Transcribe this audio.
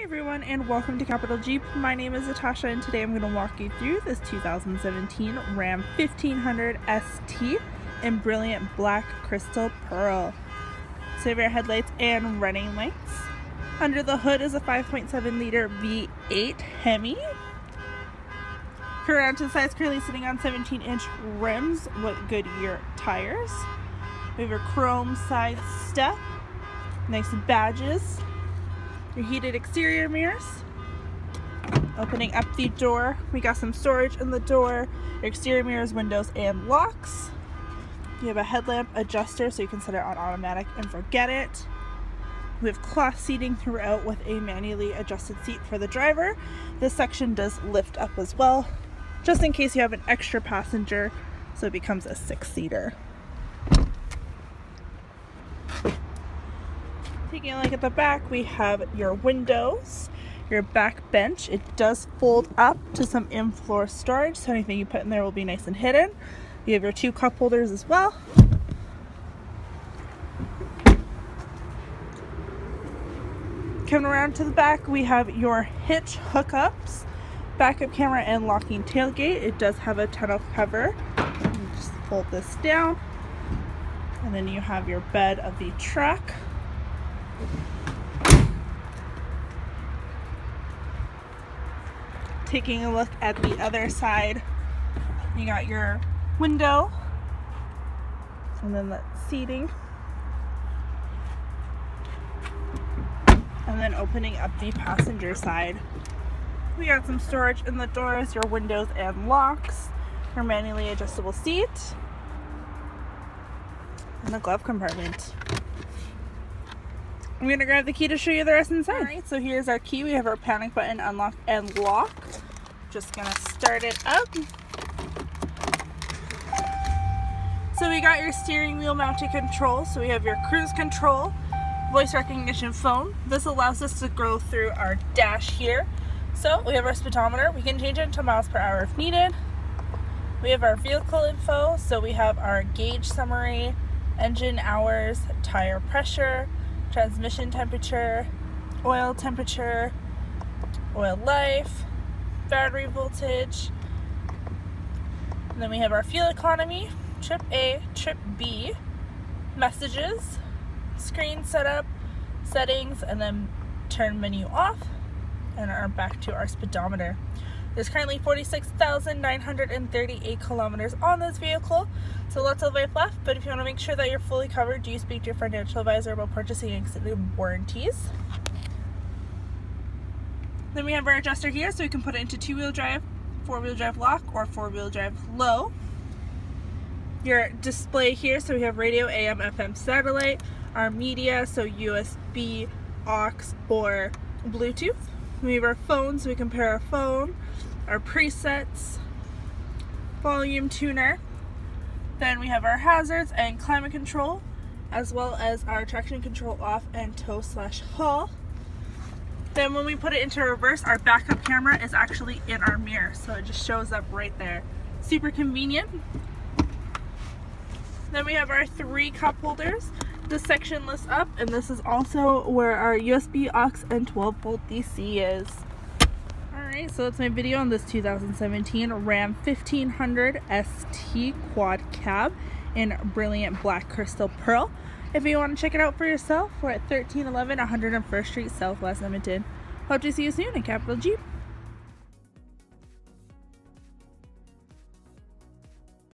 Hey everyone and welcome to Capital Jeep. My name is Natasha and today I'm going to walk you through this 2017 Ram 1500 ST in brilliant black crystal pearl. Savior headlights and running lights. Under the hood is a 5.7 liter V8 Hemi. Current sides currently sitting on 17 inch rims with Goodyear tires. We have a chrome side step, nice badges, your heated exterior mirrors. Opening up the door, we got some storage in the door, your exterior mirrors, windows, and locks. You have a headlamp adjuster so you can set it on automatic and forget it. We have cloth seating throughout with a manually adjusted seat for the driver. This section does lift up as well, just in case you have an extra passenger, so it becomes a six-seater. Taking a look at the back, we have your windows, your back bench. It does fold up to some in-floor storage, so anything you put in there will be nice and hidden. You have your two cup holders as well. Coming around to the back, we have your hitch hookups, backup camera and locking tailgate. It does have a tonneau cover. just fold this down. And then you have your bed of the truck. Taking a look at the other side, you got your window and then the seating. And then opening up the passenger side. We got some storage in the doors, your windows and locks, your manually adjustable seat, and the glove compartment. I'm gonna grab the key to show you the rest inside. Alright, so here's our key. We have our panic button unlock and lock. Just gonna start it up. So we got your steering wheel mounted control. So we have your cruise control, voice recognition phone. This allows us to go through our dash here. So we have our speedometer. We can change it to miles per hour if needed. We have our vehicle info. So we have our gauge summary, engine hours, tire pressure, transmission temperature, oil temperature, oil life, battery voltage. And then we have our fuel economy, trip A, trip B, messages, screen setup, settings, and then turn menu off, and are back to our speedometer. There's currently 46,938 kilometers on this vehicle, so lots of life left, but if you want to make sure that you're fully covered, do you speak to your financial advisor about purchasing extended warranties. Then we have our adjuster here, so we can put it into two-wheel drive, four-wheel drive lock, or four-wheel drive low. Your display here, so we have radio, AM, FM, satellite, our media, so USB, aux, or Bluetooth. We have our phone, so we pair our phone, our presets, volume tuner. Then we have our hazards and climate control, as well as our traction control off and tow slash haul. Then when we put it into reverse, our backup camera is actually in our mirror, so it just shows up right there. Super convenient. Then we have our three cup holders this section lists up and this is also where our USB aux and 12 volt DC is. Alright, so that's my video on this 2017 Ram 1500 ST Quad Cab in brilliant black crystal pearl. If you want to check it out for yourself, we're at 1311 101st Street Southwest Edmonton. Hope to see you soon in Capital Jeep.